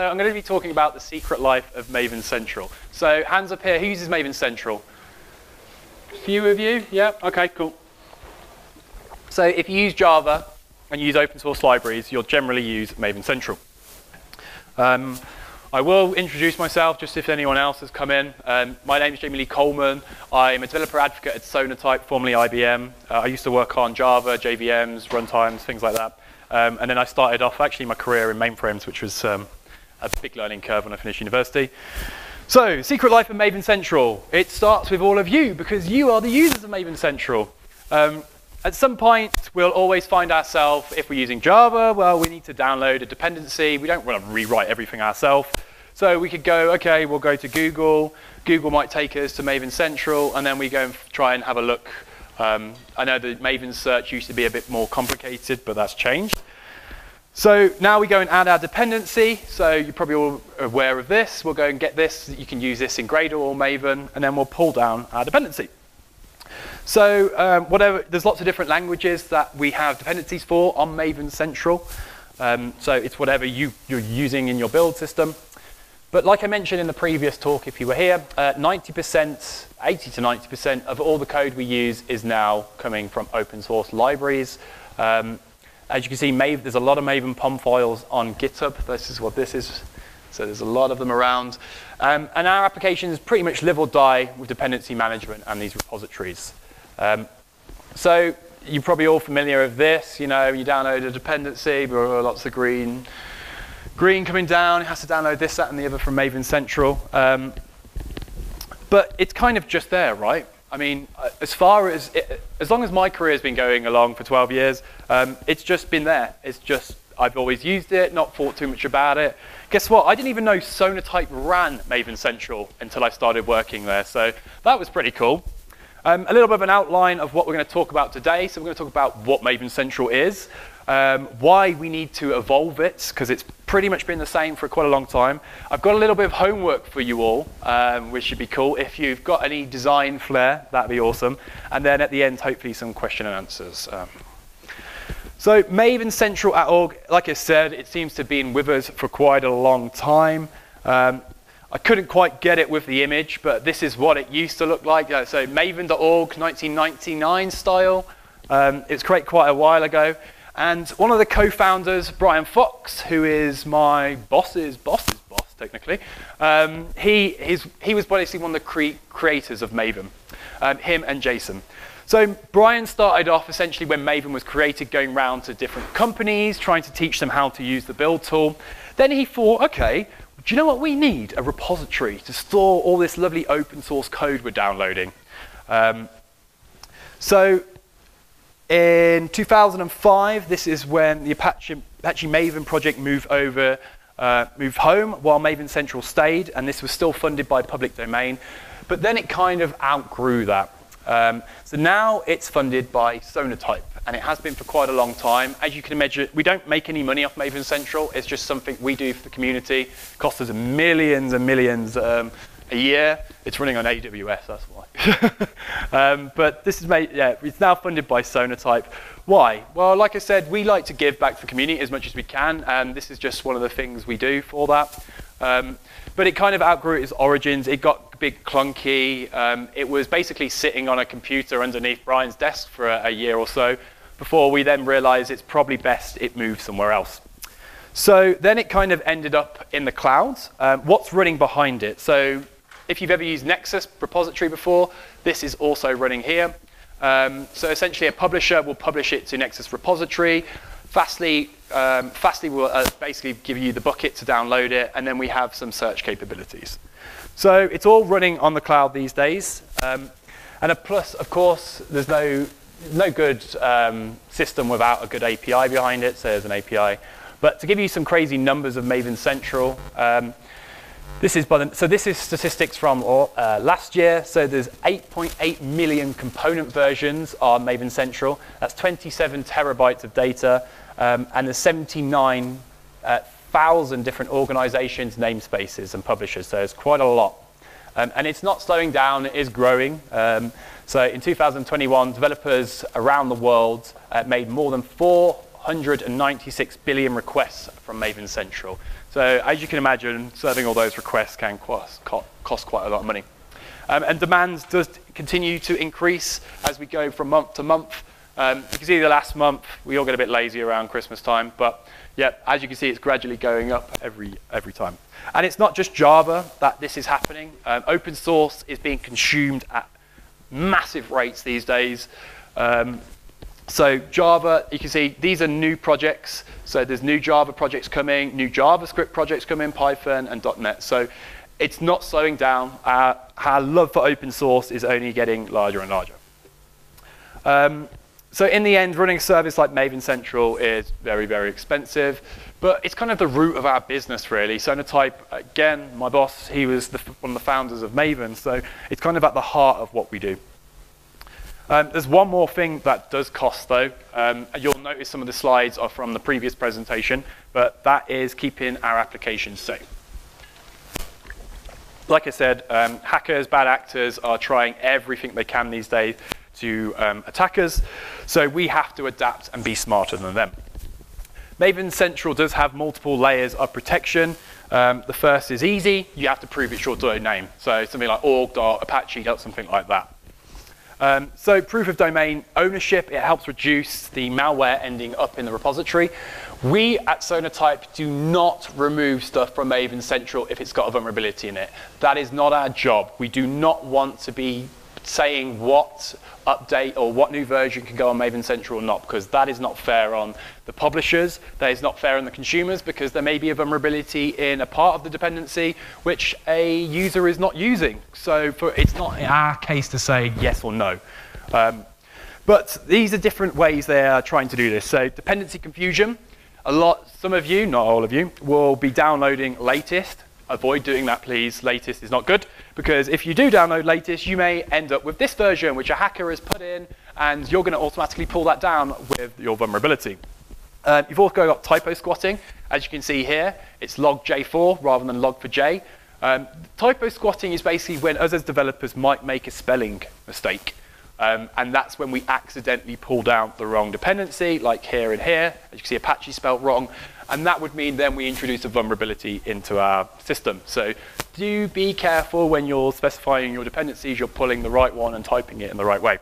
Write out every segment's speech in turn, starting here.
So I'm going to be talking about the secret life of Maven Central. So hands up here, who uses Maven Central? A few of you? Yeah, okay, cool. So if you use Java and use open source libraries, you'll generally use Maven Central. Um, I will introduce myself just if anyone else has come in. Um, my name is Jamie Lee Coleman. I'm a developer advocate at Sonatype, formerly IBM. Uh, I used to work on Java, JVMs, runtimes, things like that. Um, and then I started off actually my career in mainframes, which was um, a big learning curve when I finished university. So, Secret Life of Maven Central. It starts with all of you because you are the users of Maven Central. Um, at some point, we'll always find ourselves, if we're using Java, well, we need to download a dependency. We don't want to rewrite everything ourselves. So we could go, okay, we'll go to Google. Google might take us to Maven Central, and then we go and try and have a look. Um, I know the Maven search used to be a bit more complicated, but that's changed. So now we go and add our dependency. So you're probably all aware of this. We'll go and get this. You can use this in Gradle or Maven, and then we'll pull down our dependency. So um, whatever, there's lots of different languages that we have dependencies for on Maven Central. Um, so it's whatever you, you're using in your build system. But like I mentioned in the previous talk, if you were here, 90%, uh, 80 to 90% of all the code we use is now coming from open source libraries. Um, as you can see, Maven, there's a lot of Maven POM files on GitHub. This is what this is. So there's a lot of them around. Um, and our applications pretty much live or die with dependency management and these repositories. Um, so you're probably all familiar with this. You know, you download a dependency, lots of green, green coming down. It has to download this, that, and the other from Maven Central. Um, but it's kind of just there, right? I mean, uh, as far as, it, as long as my career has been going along for 12 years, um, it's just been there. It's just, I've always used it, not thought too much about it. Guess what? I didn't even know Sonatype ran Maven Central until I started working there. So that was pretty cool. Um, a little bit of an outline of what we're going to talk about today. So we're going to talk about what Maven Central is, um, why we need to evolve it, because it's pretty much been the same for quite a long time. I've got a little bit of homework for you all, um, which should be cool. If you've got any design flair, that'd be awesome. And then at the end, hopefully some question and answers. Um, so Maven Central at org, like I said, it seems to have been with us for quite a long time. Um, I couldn't quite get it with the image, but this is what it used to look like. Uh, so maven.org, 1999 style. Um, it was created quite a while ago. And one of the co-founders, Brian Fox, who is my boss's boss's boss, technically, um, he, his, he was basically one of the cre creators of Maven, um, him and Jason. So Brian started off essentially when Maven was created, going around to different companies, trying to teach them how to use the build tool. Then he thought, okay, do you know what we need? A repository to store all this lovely open source code we're downloading. Um, so in 2005, this is when the Apache, Apache Maven project moved over, uh, moved home while Maven Central stayed, and this was still funded by public domain. But then it kind of outgrew that. Um, so now it's funded by Sonatype, and it has been for quite a long time. As you can imagine, we don't make any money off Maven Central. It's just something we do for the community. It costs us millions and millions um, a year. It's running on AWS, that's why. um, but this is made, yeah, it's now funded by Sonatype. Why? Well, like I said, we like to give back to the community as much as we can, and this is just one of the things we do for that. Um, but it kind of outgrew its origins. It got a big clunky. Um, it was basically sitting on a computer underneath Brian's desk for a, a year or so before we then realized it's probably best it moved somewhere else. So then it kind of ended up in the clouds. Um, what's running behind it? So if you've ever used Nexus repository before, this is also running here. Um, so essentially a publisher will publish it to Nexus repository. Fastly, um, Fastly will uh, basically give you the bucket to download it, and then we have some search capabilities. So it's all running on the cloud these days. Um, and a plus, of course, there's no, no good um, system without a good API behind it, so there's an API. But to give you some crazy numbers of Maven Central, um, this is the, so this is statistics from uh, last year. So there's 8.8 million component versions on Maven Central. That's 27 terabytes of data, um, and there's 79,000 uh, different organizations, namespaces, and publishers. So it's quite a lot. Um, and it's not slowing down, it is growing. Um, so in 2021, developers around the world uh, made more than 496 billion requests from Maven Central. So as you can imagine, serving all those requests can cost, cost quite a lot of money. Um, and demand does continue to increase as we go from month to month. Um, you can see the last month, we all get a bit lazy around Christmas time, but yeah, as you can see, it's gradually going up every, every time. And it's not just Java that this is happening. Um, open source is being consumed at massive rates these days. Um, so Java, you can see these are new projects. So there's new Java projects coming, new JavaScript projects coming, Python and .NET. So it's not slowing down. Our, our love for open source is only getting larger and larger. Um, so in the end, running a service like Maven Central is very, very expensive, but it's kind of the root of our business, really. Sonatype, again, my boss, he was the, one of the founders of Maven, so it's kind of at the heart of what we do. Um, there's one more thing that does cost, though. Um, you'll notice some of the slides are from the previous presentation, but that is keeping our applications safe. Like I said, um, hackers, bad actors are trying everything they can these days to um, us, so we have to adapt and be smarter than them. Maven Central does have multiple layers of protection. Um, the first is easy. You have to prove it's your domain. Name. So something like org.apache, something like that. Um, so proof of domain ownership, it helps reduce the malware ending up in the repository. We at Sonatype do not remove stuff from Maven Central if it's got a vulnerability in it. That is not our job. We do not want to be saying what update or what new version can go on Maven Central or not, because that is not fair on the publishers, that is not fair on the consumers, because there may be a vulnerability in a part of the dependency which a user is not using. So for, it's not in our case to say yes or no. Um, but these are different ways they are trying to do this. So dependency confusion, a lot, some of you, not all of you, will be downloading latest avoid doing that, please. Latest is not good because if you do download latest, you may end up with this version which a hacker has put in, and you're going to automatically pull that down with your vulnerability. Uh, you've also got typo squatting. As you can see here, it's log J4 rather than log for J. Um, typo squatting is basically when us as developers might make a spelling mistake. Um, and that's when we accidentally pull down the wrong dependency, like here and here. As you can see, Apache spelled wrong. And that would mean then we introduce a vulnerability into our system. So do be careful when you're specifying your dependencies, you're pulling the right one and typing it in the right way.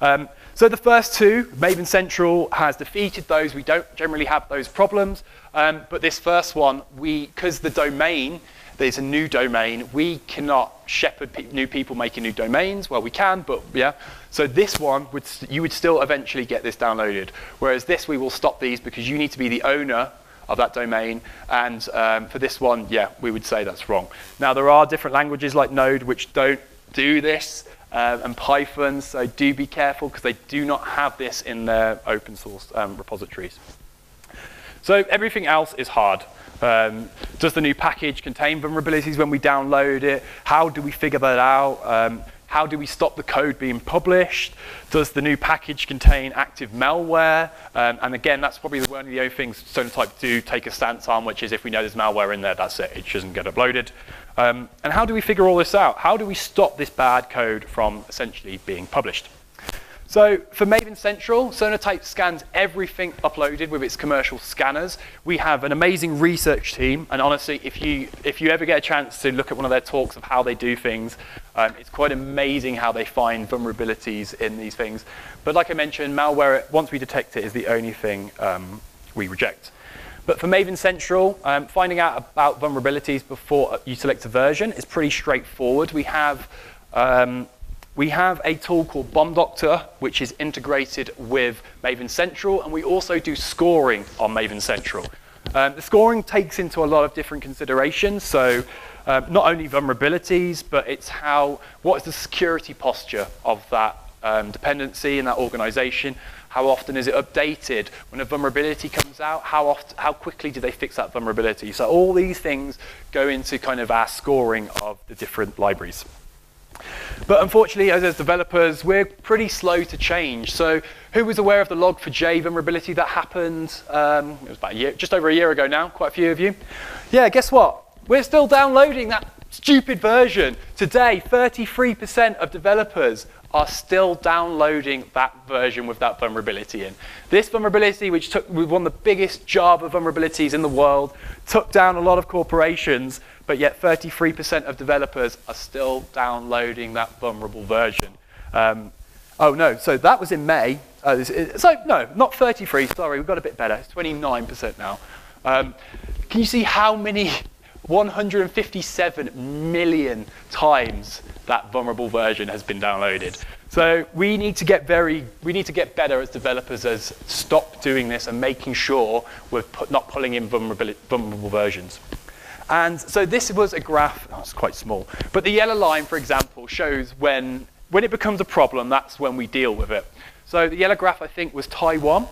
Um, so the first two, Maven Central has defeated those. We don't generally have those problems. Um, but this first one, we because the domain there's a new domain. We cannot shepherd pe new people making new domains. Well, we can, but yeah. So this one, would you would still eventually get this downloaded. Whereas this, we will stop these because you need to be the owner of that domain. And um, for this one, yeah, we would say that's wrong. Now, there are different languages like Node which don't do this, uh, and Python, so do be careful because they do not have this in their open source um, repositories. So everything else is hard. Um, does the new package contain vulnerabilities when we download it? How do we figure that out? How do we stop the code being published? Does the new package contain active malware? Um, and again, that's probably one of the only things Sonatype do take a stance on, which is if we know there's malware in there, that's it. It shouldn't get uploaded. Um, and how do we figure all this out? How do we stop this bad code from essentially being published? So for Maven Central, Sonatype scans everything uploaded with its commercial scanners. We have an amazing research team, and honestly, if you, if you ever get a chance to look at one of their talks of how they do things, um, it's quite amazing how they find vulnerabilities in these things. But like I mentioned, malware, once we detect it, is the only thing um, we reject. But for Maven Central, um, finding out about vulnerabilities before you select a version is pretty straightforward. We have um, we have a tool called BOM Doctor, which is integrated with Maven Central, and we also do scoring on Maven Central. Um, the scoring takes into a lot of different considerations, so um, not only vulnerabilities, but it's how, what is the security posture of that um, dependency in that organization? How often is it updated? When a vulnerability comes out, how, oft, how quickly do they fix that vulnerability? So all these things go into kind of our scoring of the different libraries. But unfortunately, as, as developers, we're pretty slow to change. So who was aware of the log4j vulnerability that happened? Um, it was about a year, just over a year ago now, quite a few of you. Yeah, guess what? We're still downloading that stupid version. Today, 33% of developers are still downloading that version with that vulnerability in. This vulnerability, which took one of the biggest Java vulnerabilities in the world, took down a lot of corporations, but yet 33% of developers are still downloading that vulnerable version. Um, oh no, so that was in May. Uh, so no, not 33, sorry, we've got a bit better. It's 29% now. Um, can you see how many 157 million times that vulnerable version has been downloaded. So we need to get very, we need to get better as developers as stop doing this and making sure we're put, not pulling in vulnerable, vulnerable versions. And so this was a graph, oh, it's quite small, but the yellow line, for example, shows when, when it becomes a problem, that's when we deal with it. So the yellow graph, I think, was Taiwan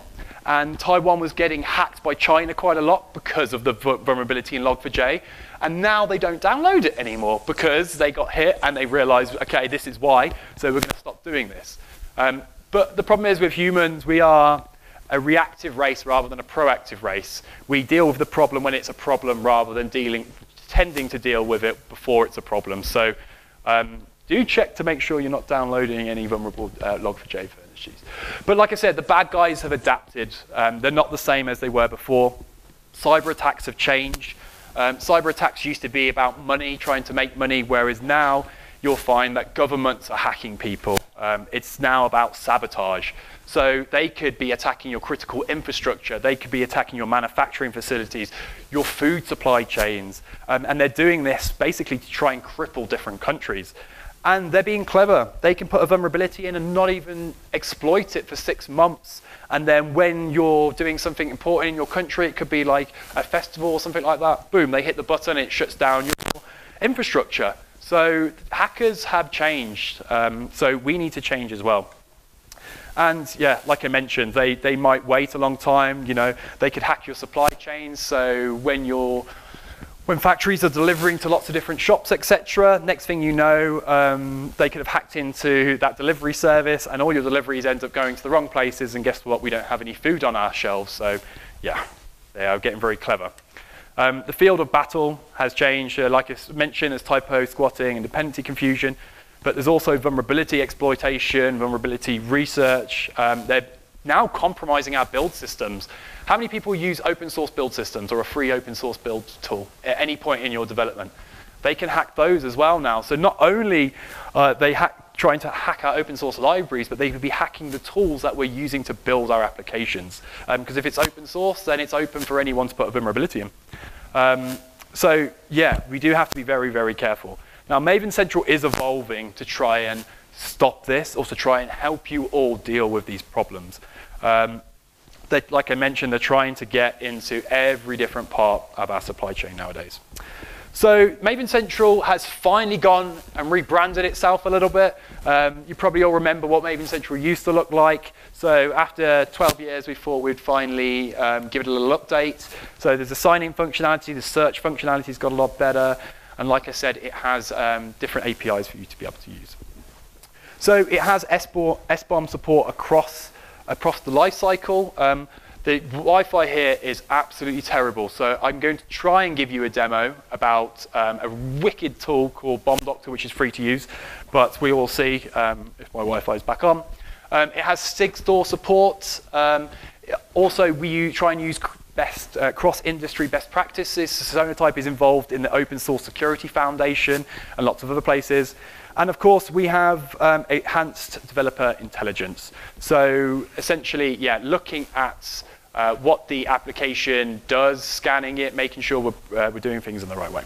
and Taiwan was getting hacked by China quite a lot because of the vulnerability in Log4j. And now they don't download it anymore because they got hit and they realized, okay, this is why, so we're going to stop doing this. Um, but the problem is with humans, we are a reactive race rather than a proactive race. We deal with the problem when it's a problem rather than dealing, tending to deal with it before it's a problem. So um, do check to make sure you're not downloading any vulnerable uh, Log4j but like I said, the bad guys have adapted. Um, they're not the same as they were before. Cyber attacks have changed. Um, cyber attacks used to be about money, trying to make money, whereas now you'll find that governments are hacking people. Um, it's now about sabotage. So they could be attacking your critical infrastructure, they could be attacking your manufacturing facilities, your food supply chains, um, and they're doing this basically to try and cripple different countries. And they're being clever. They can put a vulnerability in and not even exploit it for six months. And then when you're doing something important in your country, it could be like a festival or something like that, boom, they hit the button, it shuts down your infrastructure. So hackers have changed. Um, so we need to change as well. And yeah, like I mentioned, they, they might wait a long time. You know, they could hack your supply chains. So when you're when factories are delivering to lots of different shops, etc., next thing you know, um, they could have hacked into that delivery service, and all your deliveries end up going to the wrong places. And guess what? We don't have any food on our shelves. So, yeah, they are getting very clever. Um, the field of battle has changed, uh, like I mentioned, as typo squatting and dependency confusion. But there's also vulnerability exploitation, vulnerability research. Um, they're now compromising our build systems. How many people use open source build systems or a free open source build tool at any point in your development? They can hack those as well now. So not only uh, they hack, trying to hack our open source libraries, but they could be hacking the tools that we're using to build our applications. Because um, if it's open source, then it's open for anyone to put a vulnerability in. Um, so yeah, we do have to be very, very careful. Now, Maven Central is evolving to try and stop this, or to try and help you all deal with these problems. Um, like I mentioned, they're trying to get into every different part of our supply chain nowadays. So Maven Central has finally gone and rebranded itself a little bit. Um, you probably all remember what Maven Central used to look like. So after 12 years, we thought we'd finally um, give it a little update. So there's a sign-in functionality, the search functionality's got a lot better. And like I said, it has um, different APIs for you to be able to use. So it has SBOM support across across the life cycle. Um, the Wi-Fi here is absolutely terrible, so I'm going to try and give you a demo about um, a wicked tool called BOM Doctor, which is free to use, but we will see um, if my Wi-Fi is back on. Um, it has SigStore support. Um, also, we try and use best uh, cross-industry best practices. Sonatype is involved in the Open Source Security Foundation and lots of other places. And of course, we have um, enhanced developer intelligence. So essentially, yeah, looking at uh, what the application does, scanning it, making sure we're, uh, we're doing things in the right way.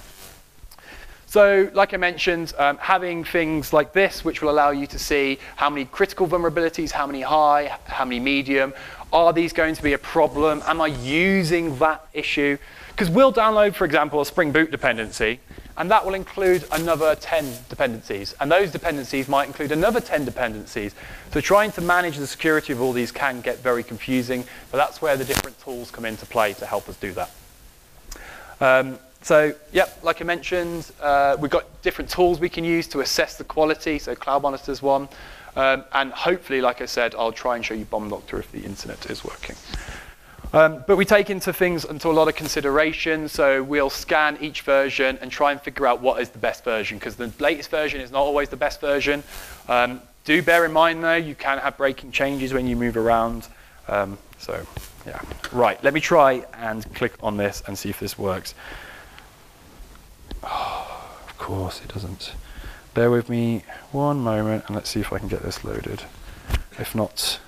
So like I mentioned, um, having things like this, which will allow you to see how many critical vulnerabilities, how many high, how many medium, are these going to be a problem? Am I using that issue? Because we'll download, for example, a Spring Boot dependency, and that will include another 10 dependencies. And those dependencies might include another 10 dependencies. So trying to manage the security of all these can get very confusing, but that's where the different tools come into play to help us do that. Um, so, yep, like I mentioned, uh, we've got different tools we can use to assess the quality. So Cloud Monitor's one. Um, and hopefully, like I said, I'll try and show you BOM Doctor if the internet is working. Um, but we take into things into a lot of consideration. So we'll scan each version and try and figure out what is the best version because the latest version is not always the best version. Um, do bear in mind though, you can have breaking changes when you move around. Um, so yeah, right. Let me try and click on this and see if this works. Oh, of course it doesn't. Bear with me one moment and let's see if I can get this loaded. If not,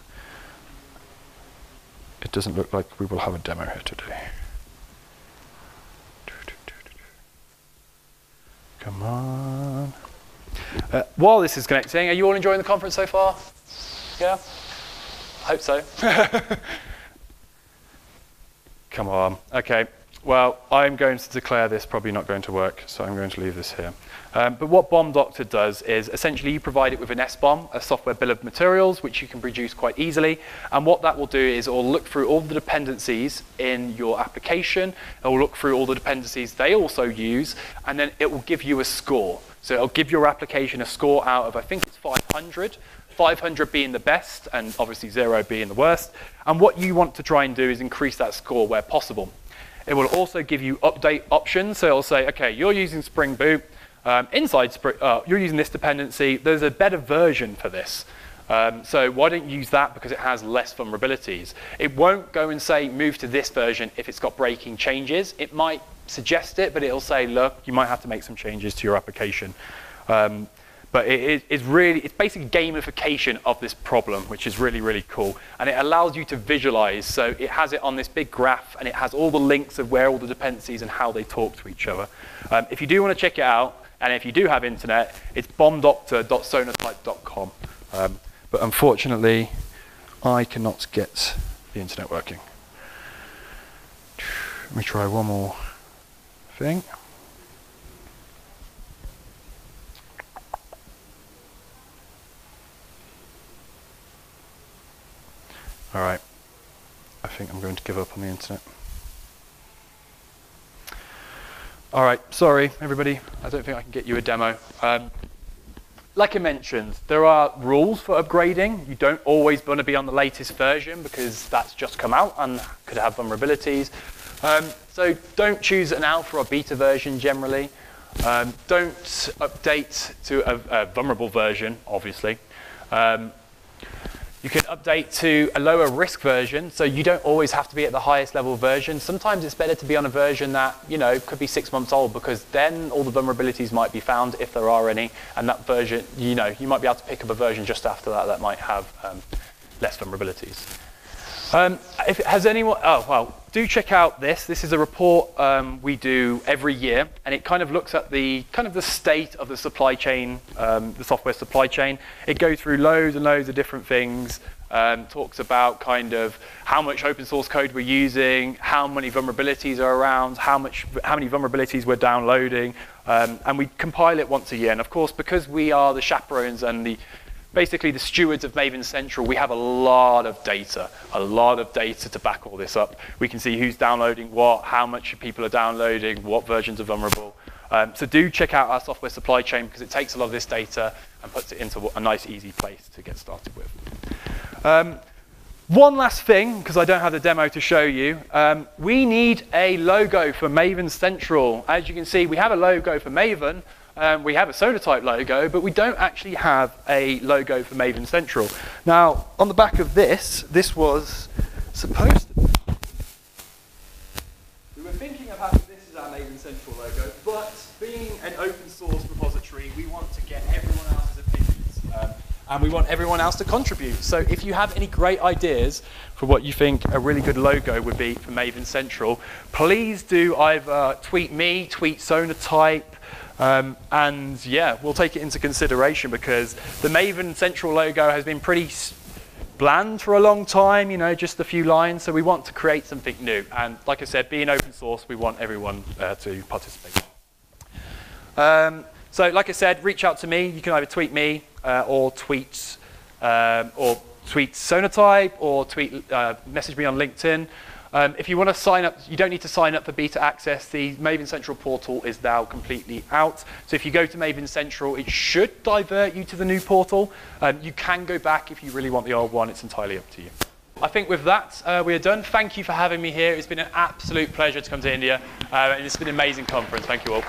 it doesn't look like we will have a demo here today. Come on. Uh, while this is connecting, are you all enjoying the conference so far? Yeah? I hope so. Come on. Okay. Well, I'm going to declare this probably not going to work, so I'm going to leave this here. Um, but what BOM Doctor does is essentially you provide it with an SBOM, a software bill of materials, which you can produce quite easily. And what that will do is it will look through all the dependencies in your application. It will look through all the dependencies they also use, and then it will give you a score. So it'll give your application a score out of, I think it's 500, 500 being the best, and obviously zero being the worst. And what you want to try and do is increase that score where possible. It will also give you update options. So it'll say, okay, you're using Spring Boot. Um, inside Spring, uh, you're using this dependency. There's a better version for this. Um, so why don't you use that because it has less vulnerabilities? It won't go and say move to this version if it's got breaking changes. It might suggest it, but it'll say, look, you might have to make some changes to your application. Um, but it is really, it's basically gamification of this problem, which is really, really cool. And it allows you to visualize. So it has it on this big graph, and it has all the links of where all the dependencies and how they talk to each other. Um, if you do want to check it out, and if you do have internet, it's bomdoctor.sonatype.com. Um, but unfortunately, I cannot get the internet working. Let me try one more thing. All right. I think I'm going to give up on the internet. All right, sorry, everybody. I don't think I can get you a demo. Um, like I mentioned, there are rules for upgrading. You don't always want to be on the latest version because that's just come out and could have vulnerabilities. Um, so don't choose an alpha or beta version generally. Um, don't update to a, a vulnerable version, obviously. Um, you can update to a lower risk version, so you don't always have to be at the highest level version. Sometimes it's better to be on a version that, you know, could be six months old because then all the vulnerabilities might be found if there are any, and that version, you know, you might be able to pick up a version just after that that might have um, less vulnerabilities. Um, if, has anyone, oh, well, do check out this. This is a report um, we do every year, and it kind of looks at the kind of the state of the supply chain, um, the software supply chain. It goes through loads and loads of different things, um, talks about kind of how much open source code we're using, how many vulnerabilities are around, how, much, how many vulnerabilities we're downloading, um, and we compile it once a year. And of course, because we are the chaperones and the basically the stewards of Maven Central, we have a lot of data, a lot of data to back all this up. We can see who's downloading what, how much people are downloading, what versions are vulnerable. Um, so do check out our software supply chain because it takes a lot of this data and puts it into a nice, easy place to get started with. Um, one last thing, because I don't have the demo to show you, um, we need a logo for Maven Central. As you can see, we have a logo for Maven, um, we have a Sonatype logo, but we don't actually have a logo for Maven Central. Now, on the back of this, this was supposed to... We were thinking of having this as our Maven Central logo, but being an open source repository, we want to get everyone else's opinions. Um, and we want everyone else to contribute. So if you have any great ideas for what you think a really good logo would be for Maven Central, please do either tweet me, tweet Sonatype, um, and yeah, we'll take it into consideration because the Maven Central logo has been pretty bland for a long time, you know, just a few lines. So we want to create something new. And like I said, being open source, we want everyone uh, to participate. Um, so like I said, reach out to me. You can either tweet me uh, or tweet um, or tweet Sonatype or tweet uh, message me on LinkedIn. Um, if you want to sign up, you don't need to sign up for beta access. The Maven Central portal is now completely out. So if you go to Maven Central, it should divert you to the new portal. Um, you can go back if you really want the old one. It's entirely up to you. I think with that, uh, we are done. Thank you for having me here. It's been an absolute pleasure to come to India, uh, and it's been an amazing conference. Thank you all.